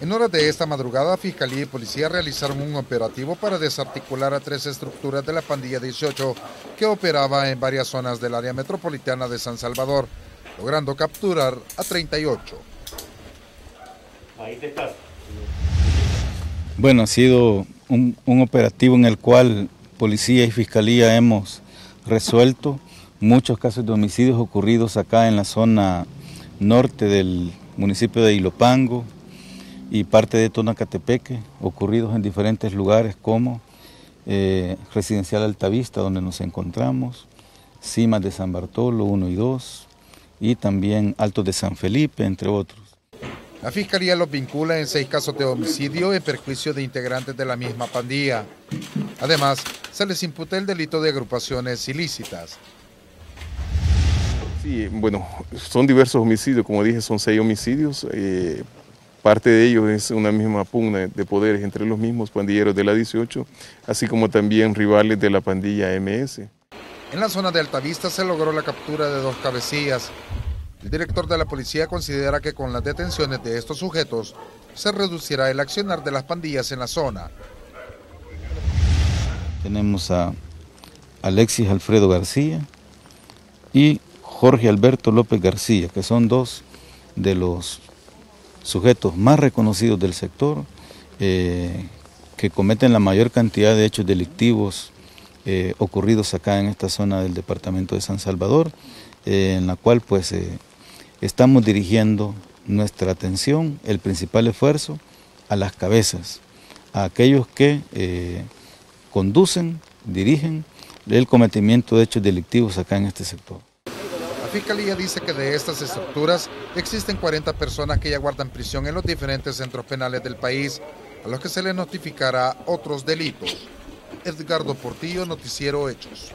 En horas de esta madrugada, Fiscalía y Policía realizaron un operativo para desarticular a tres estructuras de la pandilla 18 que operaba en varias zonas del área metropolitana de San Salvador, logrando capturar a 38. Ahí te estás. Bueno, ha sido un, un operativo en el cual Policía y Fiscalía hemos resuelto muchos casos de homicidios ocurridos acá en la zona norte del municipio de Ilopango, y parte de Tonacatepeque, ocurridos en diferentes lugares como eh, Residencial Altavista, donde nos encontramos, Cimas de San Bartolo 1 y 2, y también Altos de San Felipe, entre otros. La Fiscalía los vincula en seis casos de homicidio en perjuicio de integrantes de la misma pandilla. Además, se les imputa el delito de agrupaciones ilícitas. Sí, bueno, son diversos homicidios, como dije, son seis homicidios. Eh, Parte de ellos es una misma pugna de poderes entre los mismos pandilleros de la 18, así como también rivales de la pandilla MS. En la zona de Altavista se logró la captura de dos cabecillas. El director de la policía considera que con las detenciones de estos sujetos se reducirá el accionar de las pandillas en la zona. Tenemos a Alexis Alfredo García y Jorge Alberto López García, que son dos de los sujetos más reconocidos del sector, eh, que cometen la mayor cantidad de hechos delictivos eh, ocurridos acá en esta zona del departamento de San Salvador, eh, en la cual pues estamos dirigiendo nuestra atención, el principal esfuerzo, a las cabezas, a aquellos que conducen, dirigen el cometimiento de hechos delictivos acá en este sector. Fiscalía dice que de estas estructuras existen 40 personas que ya guardan prisión en los diferentes centros penales del país, a los que se les notificará otros delitos. Edgardo Portillo, Noticiero Hechos.